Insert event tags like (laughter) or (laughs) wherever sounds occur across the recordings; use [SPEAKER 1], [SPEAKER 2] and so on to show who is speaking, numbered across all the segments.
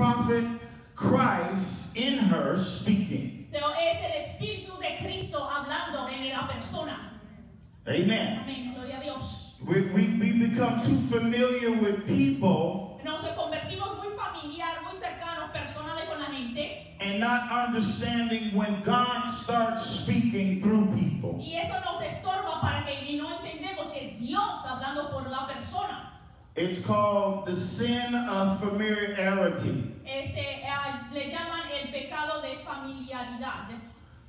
[SPEAKER 1] prophet Christ in her speaking.
[SPEAKER 2] Pero es el Espíritu de Cristo hablando en la persona.
[SPEAKER 1] Amen.
[SPEAKER 2] Amén. Gloria a Dios.
[SPEAKER 1] We, we, we become too familiar with people
[SPEAKER 2] Nos convertimos muy familiar, muy cercanos, personales con la gente.
[SPEAKER 1] and not understanding when God starts speaking through people.
[SPEAKER 2] Y eso nos estorba para que y no entendemos que es Dios hablando por la persona.
[SPEAKER 1] It's called the sin of familiarity.
[SPEAKER 2] Ese, eh, le llaman el pecado de familiaridad.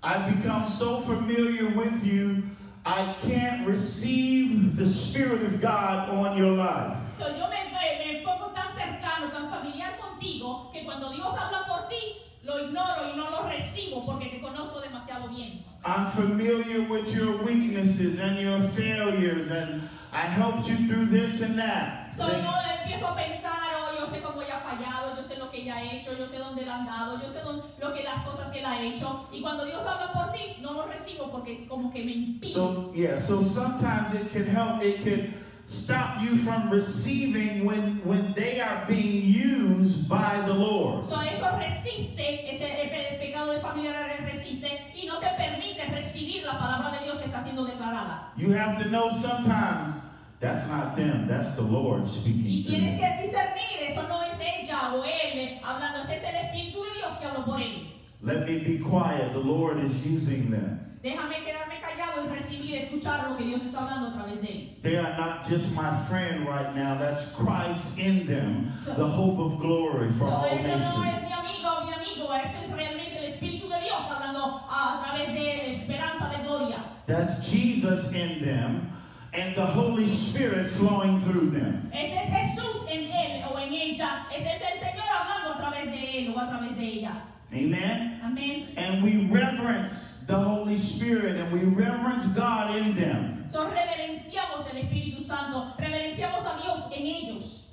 [SPEAKER 1] I've become so familiar with you, I can't receive the Spirit of God on your life.
[SPEAKER 2] So, yo me, me- me pongo tan cercano, tan familiar contigo, que cuando Dios habla por ti, lo ignoro y no lo recibo porque te conozco demasiado bien.
[SPEAKER 1] I'm familiar with your weaknesses and your failures, and I helped you through this and that.
[SPEAKER 2] So, no empiezo a pensar, oh, yo sé cómo ella ha fallado, yo sé lo que ella ha hecho, yo sé dónde la han dado, yo sé lo que las cosas que ha hecho. Y cuando Dios habla por ti, no lo recibo porque como que me impide.
[SPEAKER 1] So yeah, so sometimes it can help. It can stop you from receiving when when they are being used by the Lord.
[SPEAKER 2] So, eso resiste, ese el pecado de familia resiste y no te permite recibir la palabra de Dios que está siendo declarada.
[SPEAKER 1] You have to know sometimes that's not them. That's the Lord speaking. through
[SPEAKER 2] tienes que discernir, eso no es ella o él eh, hablando, es el Espíritu de Dios que habló por él.
[SPEAKER 1] Let me be quiet. The Lord is using them.
[SPEAKER 2] Déjame quedarme callado y recibir, escuchar lo que Dios está hablando a través de él.
[SPEAKER 1] They are not just my friend right now. That's Christ in them, the hope of glory for
[SPEAKER 2] So,
[SPEAKER 1] all
[SPEAKER 2] eso no
[SPEAKER 1] nations.
[SPEAKER 2] es mi amigo mi amigo, eso es realmente el Espíritu de Dios hablando a través de esperanza de gloria.
[SPEAKER 1] That's Jesus in them and the Holy Spirit flowing through them.
[SPEAKER 2] Ese es Jesús en él o en ella, ese es el Señor hablando a través de él o a través de ella.
[SPEAKER 1] Amen.
[SPEAKER 2] Amén.
[SPEAKER 1] And we reverence the Holy Spirit and we reverence God in them.
[SPEAKER 2] So, reverenciamos el Espíritu Santo, reverenciamos a Dios en ellos.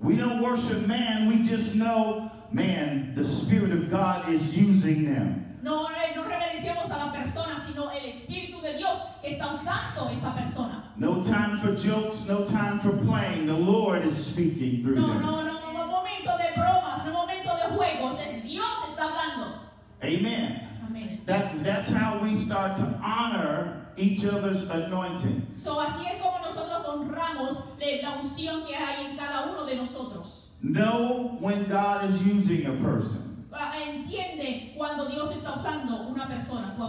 [SPEAKER 1] We don't worship man, we just know, man, the Spirit of God is using them.
[SPEAKER 2] No, no reverenciamos a la persona, sino el Espíritu de Dios que está usando esa persona.
[SPEAKER 1] No time for jokes, no time for playing. The Lord is speaking through
[SPEAKER 2] No,
[SPEAKER 1] them.
[SPEAKER 2] no, no, no, momento de bromas, no momento de juegos, es Dios está hablando.
[SPEAKER 1] Amen.
[SPEAKER 2] Amén.
[SPEAKER 1] That, that's how we start to honor each other's anointing.
[SPEAKER 2] So, así es como nosotros honramos la unción que hay en cada uno de nosotros.
[SPEAKER 1] Know when God is using a person.
[SPEAKER 2] Ah, Entiende cuando Dios está usando una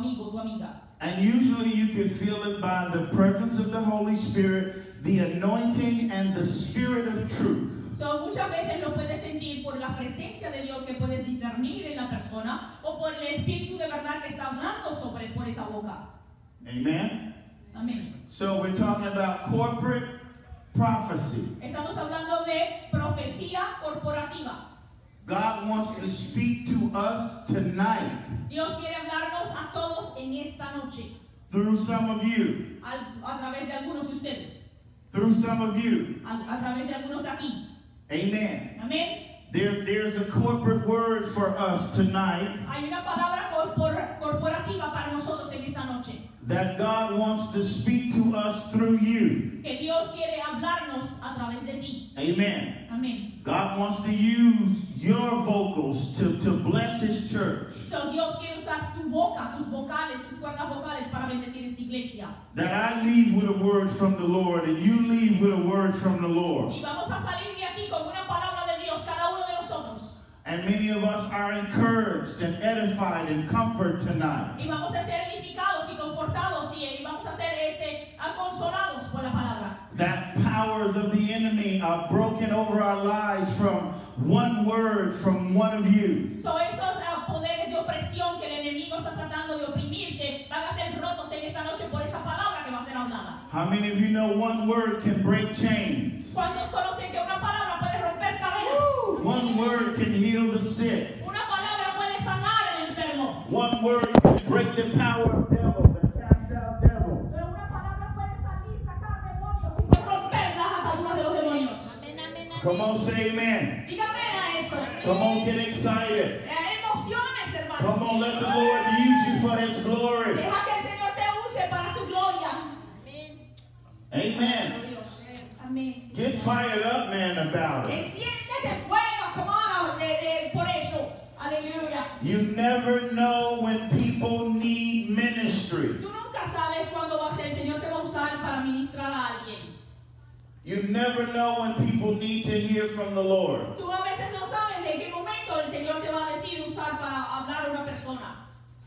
[SPEAKER 2] amigo, tu amiga.
[SPEAKER 1] And usually you can feel it by the presence of the Holy Spirit, the anointing, and the spirit of truth.
[SPEAKER 2] So, muchas veces lo puedes sentir por la presencia de Dios que puedes discernir en la persona o por el Espíritu de verdad que está hablando sobre por esa boca.
[SPEAKER 1] Amen?
[SPEAKER 2] Amén.
[SPEAKER 1] So we're talking about corporate prophecy.
[SPEAKER 2] Estamos hablando de profecía corporativa.
[SPEAKER 1] God wants to speak to us tonight
[SPEAKER 2] Dios quiere hablarnos a todos en esta noche,
[SPEAKER 1] through some of you,
[SPEAKER 2] al- a través de algunos de ustedes,
[SPEAKER 1] through some of you.
[SPEAKER 2] a, a través de algunos de aquí.
[SPEAKER 1] Amen.
[SPEAKER 2] Amén.
[SPEAKER 1] There, there's a corporate word for us tonight
[SPEAKER 2] Hay una palabra corpor- corporativa para nosotros en esta noche.
[SPEAKER 1] That God wants to speak to us through you.
[SPEAKER 2] Que Dios quiere hablarnos a través de ti.
[SPEAKER 1] Amen.
[SPEAKER 2] Amén.
[SPEAKER 1] God wants to use your vocals to, to bless His church.
[SPEAKER 2] So, Dios quiere usar tu boca, tus vocales, tus cuerdas vocales para bendecir esta iglesia.
[SPEAKER 1] That I leave with a word from the Lord and you leave with a word from the Lord.
[SPEAKER 2] Y vamos a salir de aquí con una palabra de Dios, cada uno de nosotros.
[SPEAKER 1] And many of us are encouraged and edified and comforted tonight.
[SPEAKER 2] Y vamos a ser confortados y, vamos a ser este, consolados por la palabra.
[SPEAKER 1] That powers of the enemy are broken over our lives from one word from one of you.
[SPEAKER 2] So, esos ah, poderes de opresión que el enemigo está tratando de oprimirte van a ser rotos en esta noche por esa palabra que va a ser hablada.
[SPEAKER 1] How many of you know one word can break chains?
[SPEAKER 2] ¿Cuántos conocen que una palabra puede romper cadenas?
[SPEAKER 1] One word can heal the sick. Come on, say amen.
[SPEAKER 2] Dígame a eso.
[SPEAKER 1] Come on, get excited.
[SPEAKER 2] Emociones, hermano.
[SPEAKER 1] Come on, let the Lord use you for His glory.
[SPEAKER 2] Deja que el Señor te use para su gloria.
[SPEAKER 1] Amen.
[SPEAKER 2] Amén.
[SPEAKER 1] Get fired up, man, about it.
[SPEAKER 2] Enciéndete fuego, come on, de- de-
[SPEAKER 1] You never know when people need ministry.
[SPEAKER 2] Tú nunca sabes cuándo va a ser el Señor te va a usar para ministrar a alguien.
[SPEAKER 1] You never know when people need to hear from the Lord.
[SPEAKER 2] Tú a veces no sabes en qué momento el Señor te va a decir usar para hablar a una persona.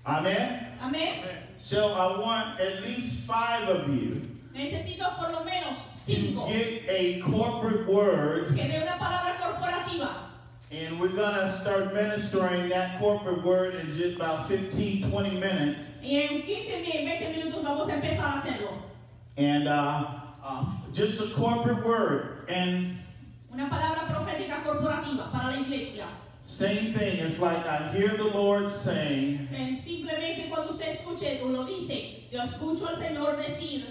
[SPEAKER 1] Amen?
[SPEAKER 2] Amén.
[SPEAKER 1] So I want at least five of you
[SPEAKER 2] Necesito por lo menos
[SPEAKER 1] to get a corporate word,
[SPEAKER 2] que dé una palabra corporativa.
[SPEAKER 1] and we're going to start ministering that corporate word in just about 15, 20 minutes.
[SPEAKER 2] Y en 15, 20 minutos vamos a empezar a hacerlo.
[SPEAKER 1] And uh, uh, just a corporate word. And
[SPEAKER 2] Una palabra profética corporativa para la iglesia.
[SPEAKER 1] same thing, it's like I hear the Lord saying,
[SPEAKER 2] Simplemente cuando usted escuche lo dice, yo escucho al Señor decir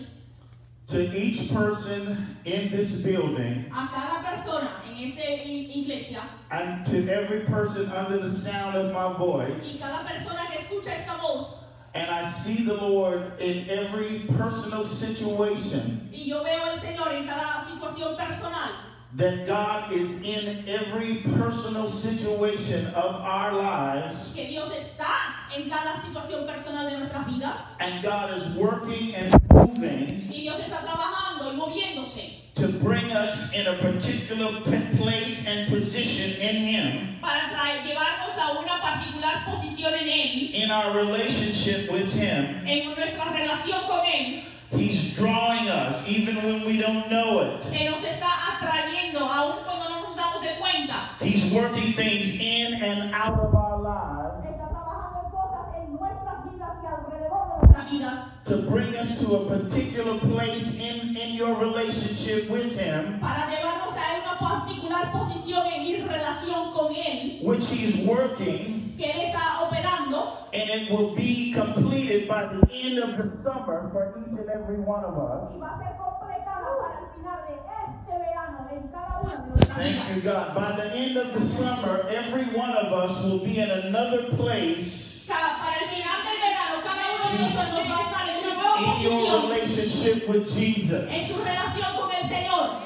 [SPEAKER 1] to each person in this building
[SPEAKER 2] a cada persona en esa iglesia
[SPEAKER 1] and to every person under the sound of my
[SPEAKER 2] y
[SPEAKER 1] voice.
[SPEAKER 2] cada persona que escucha esta voz
[SPEAKER 1] And I see the Lord in every personal situation
[SPEAKER 2] y yo veo al Señor en cada situación personal
[SPEAKER 1] that God is in every personal situation of our lives.
[SPEAKER 2] que Dios está en cada situación personal de nuestras vidas
[SPEAKER 1] And God is working and moving
[SPEAKER 2] y Dios está trabajando
[SPEAKER 1] to bring us in a particular place and position in Him
[SPEAKER 2] para llevarnos a una particular posición en Él,
[SPEAKER 1] in our relationship with Him.
[SPEAKER 2] en nuestra relación con Él,
[SPEAKER 1] He's drawing us even when we don't know it.
[SPEAKER 2] nos está atrayendo aun cuando no nos damos de cuenta.
[SPEAKER 1] He's working things in and out of our lives
[SPEAKER 2] Está trabajando en cosas en nuestras vidas y alrededor de nuestras vidas
[SPEAKER 1] to bring us to a particular place in, in your relationship with Him,
[SPEAKER 2] para llevarnos a una particular posición en mi relación con Él,
[SPEAKER 1] which He's working,
[SPEAKER 2] que Él está operando
[SPEAKER 1] and it will be completed by the end of the summer for each and every one of us.
[SPEAKER 2] y va a ser completada para el final de este verano en cada una de nuestras
[SPEAKER 1] Thank you. God. By the end of the summer, every one of us will be in another place
[SPEAKER 2] Cada- nueva
[SPEAKER 1] in your relationship with Jesus.
[SPEAKER 2] tu relación con el Señor.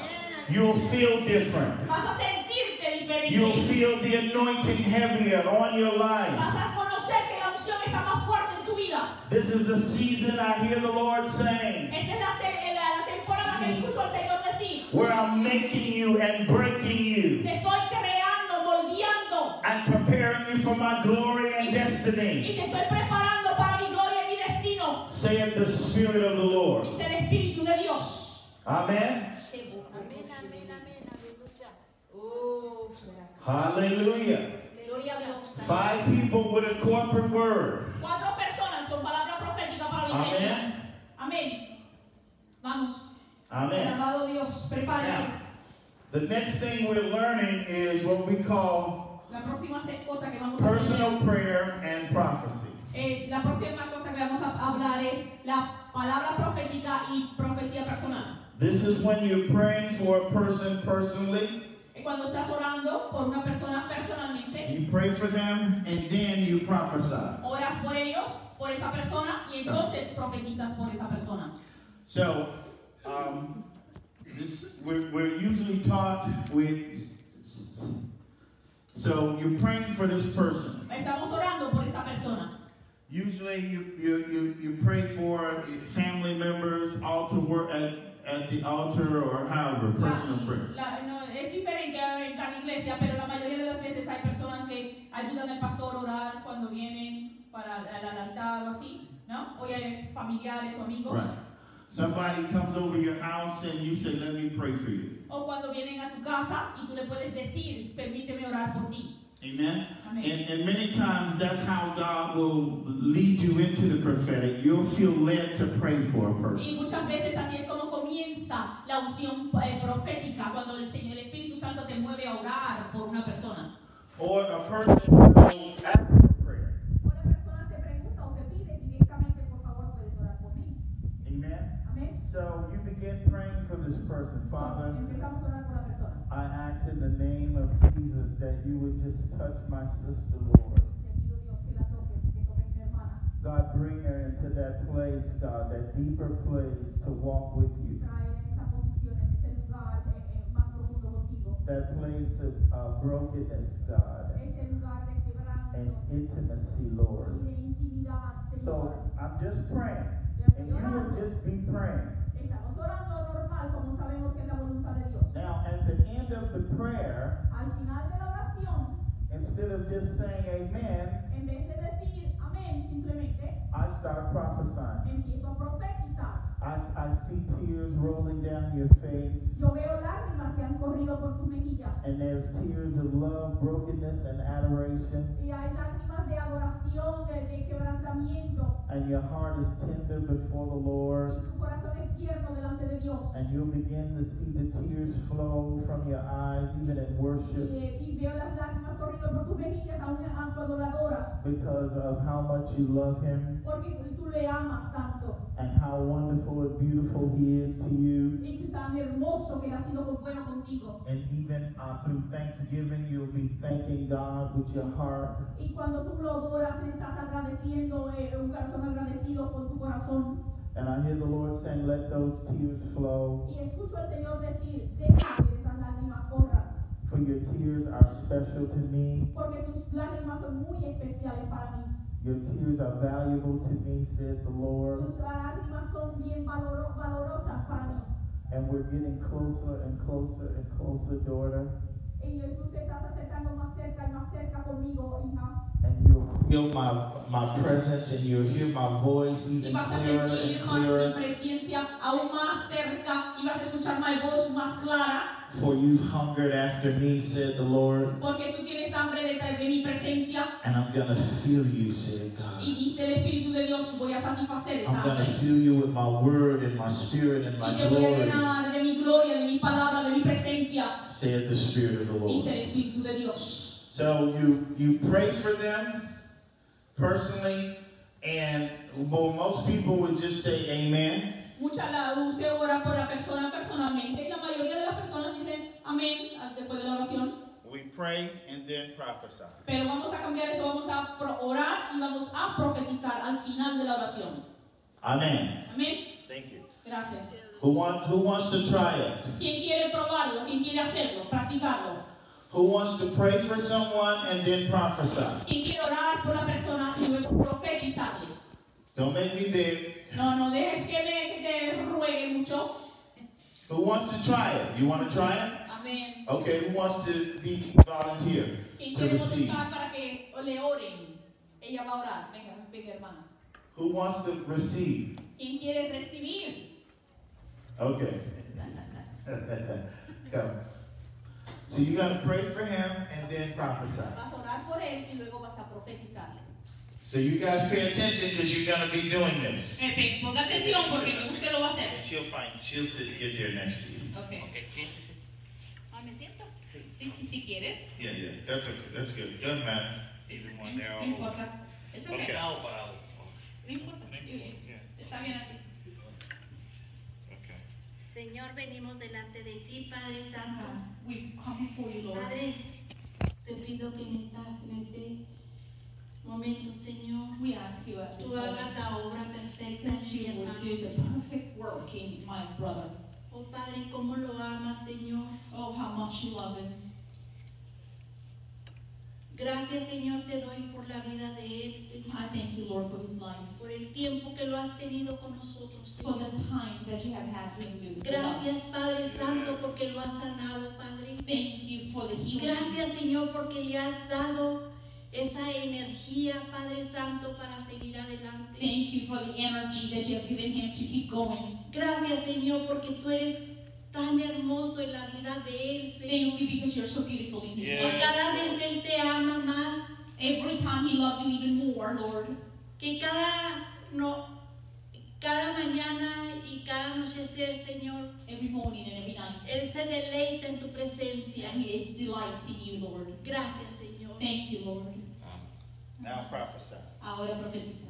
[SPEAKER 1] You'll feel different.
[SPEAKER 2] Vas a sentirte
[SPEAKER 1] You'll feel the anointing heavier on your life.
[SPEAKER 2] Vas a conocer que la unción está más fuerte en tu vida.
[SPEAKER 1] This is the season I hear the Lord saying,
[SPEAKER 2] Esta es la, se- la- la temporada que escucho al Señor decir.
[SPEAKER 1] where I'm making you and breaking you and preparing you for my glory and
[SPEAKER 2] y
[SPEAKER 1] destiny, saith the Spirit of the Lord.
[SPEAKER 2] Dice el Espíritu de Dios.
[SPEAKER 1] Amen.
[SPEAKER 3] Amén, amén, amén, aleluya. Oh, será.
[SPEAKER 1] Hallelujah.
[SPEAKER 2] Gloria a Dios.
[SPEAKER 1] Five people with a corporate word.
[SPEAKER 2] Cuatro personas con palabra profética para la iglesia.
[SPEAKER 1] Amen.
[SPEAKER 2] Amén. Vamos.
[SPEAKER 1] Amen.
[SPEAKER 2] Alabado Dios. Prepárese.
[SPEAKER 1] Now, the next thing we're learning is what we call
[SPEAKER 2] La cosa que vamos a
[SPEAKER 1] personal prayer and prophecy.
[SPEAKER 2] Es la próxima cosa que vamos a hablar es la palabra profética y profecía personal.
[SPEAKER 1] This is when you're praying for a person personally.
[SPEAKER 2] Eh, Cuando estás orando por una persona personalmente,
[SPEAKER 1] You pray for them and then you prophesy.
[SPEAKER 2] oras por ellos, por esa persona y entonces profetizas por esa persona.
[SPEAKER 1] So, um, this we're, we're usually taught with. So you're praying for this person.
[SPEAKER 2] Estamos orando por esa persona.
[SPEAKER 1] Usually you you, you, you pray for family members, altar work at, at the altar or however, personal prayer.
[SPEAKER 2] la- no, es diferente en cada iglesia, pero la mayoría de las veces hay personas que ayudan al pastor a orar cuando vienen para el altar o así, ¿no? O hay familiares o amigos.
[SPEAKER 1] Right. Somebody comes over your house and you say, Let me pray for you.
[SPEAKER 2] O cuando vienen a tu casa y tú le puedes decir, permíteme orar por ti.
[SPEAKER 1] Amen.
[SPEAKER 2] Amén.
[SPEAKER 1] And, and many times that's how God will lead you into the prophetic. You'll feel led to pray for a
[SPEAKER 2] Y
[SPEAKER 1] person.
[SPEAKER 2] muchas veces así es como comienza la unción eh, profética, cuando el Señor, el Espíritu Santo te mueve a orar por una persona.
[SPEAKER 1] Or a person will ask for prayer.
[SPEAKER 2] O persona te pregunta o te pide directamente, por favor, puedes orar por mí.
[SPEAKER 1] Amen.
[SPEAKER 2] Amén.
[SPEAKER 1] So you begin praying for this person. Father,
[SPEAKER 2] Empezamos a orar por la persona.
[SPEAKER 1] I ask in the name of Jesus that you would just touch my sister, Lord. God, bring her into that place, God, that deeper place to walk with you. That place of uh, brokenness, God, and intimacy, Lord. So I'm just praying, and you would just be praying.
[SPEAKER 2] Estamos orando normal, como sabemos que es la voluntad de Dios.
[SPEAKER 1] Now, at the end of the prayer,
[SPEAKER 2] Al final de la oración,
[SPEAKER 1] instead of just saying amen,
[SPEAKER 2] en vez de decir amén simplemente,
[SPEAKER 1] I start prophesying.
[SPEAKER 2] empiezo a profetizar.
[SPEAKER 1] I, I see tears rolling down your face,
[SPEAKER 2] Yo veo lágrimas que han corrido por tus mejillas.
[SPEAKER 1] and there's tears of love, brokenness, and adoration,
[SPEAKER 2] Y hay lágrimas de adoración, de, de quebrantamiento.
[SPEAKER 1] and your heart is tender before the
[SPEAKER 2] Y
[SPEAKER 1] Lord.
[SPEAKER 2] tu corazón tierno delante de Dios.
[SPEAKER 1] And you'll begin to see the tears flow from your eyes, even in worship,
[SPEAKER 2] Y, y veo las lágrimas corriendo por tus mejillas aún aún cuando la adoras.
[SPEAKER 1] because of how much you love Him
[SPEAKER 2] Porque tú le amas tanto.
[SPEAKER 1] and how wonderful and beautiful He is to you.
[SPEAKER 2] Y tú tan hermoso que ha sido bueno contigo.
[SPEAKER 1] And even uh, through Thanksgiving, you'll be thanking God with your heart.
[SPEAKER 2] Y cuando tú lo adoras, estás agradeciendo, eh, un corazón agradecido con tu corazón.
[SPEAKER 1] And I hear the Lord saying, Let those tears flow,
[SPEAKER 2] Y escucho al Señor decir, deja que esas lágrimas corran.
[SPEAKER 1] for your tears are special to me.
[SPEAKER 2] Porque tus lágrimas son muy especiales para mí.
[SPEAKER 1] Your tears are valuable to me, said the Lord.
[SPEAKER 2] Tus lágrimas son bien valoro- valorosas para mí.
[SPEAKER 1] And we're getting closer and closer and closer, daughter.
[SPEAKER 2] Y tú te estás acercando más cerca y más cerca conmigo, hija.
[SPEAKER 1] And you'll feel my, my presence and you'll hear my voice even clearer and clearer.
[SPEAKER 2] presencia aún más cerca y vas a escuchar mi voz más clara.
[SPEAKER 1] For you've hungered after me, said the Lord.
[SPEAKER 2] Porque tú tienes hambre de, de mi presencia.
[SPEAKER 1] And I'm going to fill you, said
[SPEAKER 2] Y
[SPEAKER 1] God.
[SPEAKER 2] dice el Espíritu de Dios, voy a satisfacer esa
[SPEAKER 1] I'm going to fill you with my word and my spirit and my
[SPEAKER 2] te voy a
[SPEAKER 1] glory,
[SPEAKER 2] llenar de mi gloria, de mi palabra, de mi presencia.
[SPEAKER 1] said the Spirit of the
[SPEAKER 2] Dice
[SPEAKER 1] Lord.
[SPEAKER 2] El Espíritu de Dios.
[SPEAKER 1] So you you pray for them personally, and well, most people would just say Amen.
[SPEAKER 2] Mucha la se ora por la persona personalmente y la mayoría de las personas dicen amén ah, después de la oración.
[SPEAKER 1] We pray and then prophesy.
[SPEAKER 2] Pero vamos a cambiar eso, vamos a orar y vamos a profetizar al final de la oración.
[SPEAKER 1] Amen.
[SPEAKER 2] Amén.
[SPEAKER 1] Thank you.
[SPEAKER 2] Gracias.
[SPEAKER 1] Who want Who wants to try it?
[SPEAKER 2] ¿Quién quiere probarlo? ¿Quién quiere hacerlo? Practicarlo.
[SPEAKER 1] Who wants to pray for someone and then prophesy?
[SPEAKER 2] ¿Quién quiere orar por la persona y luego profetizarle?
[SPEAKER 1] Don't make me big.
[SPEAKER 2] No, no dejes que, me, que te ruegue mucho.
[SPEAKER 1] Who wants to try it? You want to try it?
[SPEAKER 2] Amén.
[SPEAKER 1] Okay. Who wants to be volunteer
[SPEAKER 2] ¿Quién
[SPEAKER 1] to receive?
[SPEAKER 2] voluntad para que le oren? Ella va a orar. Venga, venga, hermana.
[SPEAKER 1] Who wants to receive?
[SPEAKER 2] ¿Quién quiere recibir?
[SPEAKER 1] Okay. (laughs) Come. So you're gonna pray for him and then prophesy.
[SPEAKER 2] Vas a orar por él y luego vas a profetizarle.
[SPEAKER 1] So you guys pay attention because you're gonna be doing this.
[SPEAKER 2] Ponga atención porque usted lo va a hacer.
[SPEAKER 1] And she'll find, she'll sit, get there next to you.
[SPEAKER 2] Okay.
[SPEAKER 4] Ok.
[SPEAKER 2] Ah, ¿me siento? Sí. Si, si quieres.
[SPEAKER 1] Yeah, yeah, that's okay, that's good. Doesn't matter. Either one, they're
[SPEAKER 2] No importa. Es okay.
[SPEAKER 1] Okay.
[SPEAKER 4] Parado, parado.
[SPEAKER 2] No importa.
[SPEAKER 1] Yeah,
[SPEAKER 2] Está bien así.
[SPEAKER 3] Señor, venimos delante de ti, Padre Santo.
[SPEAKER 2] We come before you, Lord.
[SPEAKER 3] Padre, te pido que en, esta, en este momento, Señor,
[SPEAKER 2] We ask you at this
[SPEAKER 3] tú hagas
[SPEAKER 2] moment
[SPEAKER 3] la obra perfecta en
[SPEAKER 2] that
[SPEAKER 3] mi
[SPEAKER 2] you would
[SPEAKER 3] hermano.
[SPEAKER 2] do the perfect work in my brother.
[SPEAKER 3] Oh Padre, cómo lo amas, Señor.
[SPEAKER 2] Oh, how much you love him.
[SPEAKER 3] Gracias, Señor, te doy por la vida de él,
[SPEAKER 2] I
[SPEAKER 3] Señor.
[SPEAKER 2] thank you, Lord, for his life.
[SPEAKER 3] Por el tiempo que lo has tenido con nosotros,
[SPEAKER 2] For
[SPEAKER 3] Señor.
[SPEAKER 2] the time that you have had him with
[SPEAKER 3] Gracias,
[SPEAKER 2] us.
[SPEAKER 3] Padre Santo, porque lo has sanado, Padre.
[SPEAKER 2] Thank you for the healing.
[SPEAKER 3] Gracias, Señor, porque le has dado esa energía, Padre Santo, para seguir adelante.
[SPEAKER 2] Thank you for the energy that you have given him to keep going.
[SPEAKER 3] Gracias, Señor, porque tú eres tan hermoso en la vida de él,
[SPEAKER 2] Thank
[SPEAKER 3] Señor.
[SPEAKER 2] you because you're so beautiful in his life.
[SPEAKER 3] cada vez él te ama más,
[SPEAKER 2] Every time he loves you even more, Lord.
[SPEAKER 3] que cada no cada mañana y cada anochecer, Señor,
[SPEAKER 2] Every morning and every night.
[SPEAKER 3] él se deleita en tu presencia.
[SPEAKER 2] And he delights in you, Lord.
[SPEAKER 3] Gracias, Señor.
[SPEAKER 2] Thank you, Lord.
[SPEAKER 1] Now prophesy.
[SPEAKER 2] Ahora profetiza.